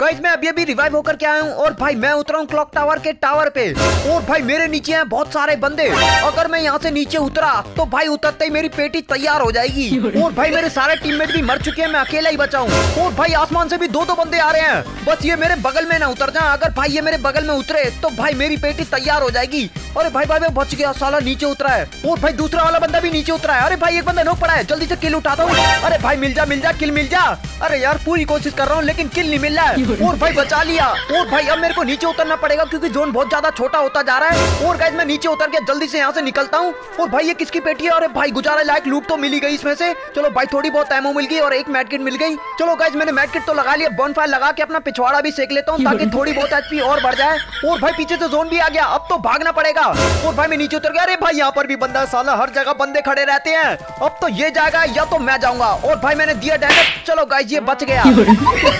Guys मैं अभी अभी रिवाइव होकर के आया हूँ और भाई मैं उतरा हूँ क्लॉक टावर के टावर पे। और भाई मेरे नीचे हैं बहुत सारे बंदे। अगर मैं यहाँ से नीचे उतरा तो भाई उतरते ही मेरी पेटी तैयार हो जाएगी। और भाई मेरे सारे टीममेट भी मर चुके हैं मैं अकेला ही बचा हूँ। और भाई आसमान से भी दो दो बंदे आ रहे हैं। बस ये मेरे बगल में ना उतर जाए। अगर भाई ये मेरे बगल में उतरे तो भाई मेरी पेटी तैयार हो जाएगी। अरे भाई भाई बच गया, साला नीचे उतरा है। और भाई, दूसरा वाला बंदा भी नीचे उतरा है। अरे भाई, एक बंदा नोक पड़ा है, जल्दी से किल उठाता हूँ अरे भाई, मिल जा मिल जा किल मिल जा। अरे यार, पूरी कोशिश कर रहा हूँ, लेकिन किल नहीं मिल रहा है। और भाई, बचा लिया। और भाई, अब मेरे को नीचे उतरना पड़ेगा, क्योंकि जोन बहुत ज़्यादा छोटा होता जा रहा है। और गाइस मैं नीचे उतर के जल्दी से यहाँ से निकलता हूँ। और भाई, ये किसकी पेटी है? अरे भाई, गुजारा लायक लूट तो मिली गई इसमें से। चलो भाई, थोड़ी बहुत एमओ मिल गई और एक मैटकिट मिल गई। चलो गाइस मैंने मैटकिट तो लगा लिया। बॉन फायर लगा के अपना पिछवाड़ा भी सेक लेता हूँ, ताकि थोड़ी बहुत एचपी और बढ़ जाए। और भाई, पीछे से जोन भी आ गया। अब तो भागना पड़ेगा। और भाई मैं नीचे उतर गया। अरे भाई, यहाँ पर भी बंदा साला, हर जगह बंदे खड़े रहते हैं। अब तो ये जाएगा या तो मैं जाऊँगा। और भाई मैंने दिया डायरेक्ट चलो गाइस ये बच गया।